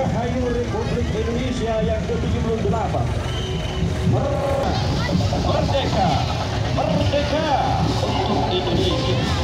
Rahayu Republik Indonesia yang ke-78. Merdeka. Merdeka. Merdeka. Untuk Indonesia.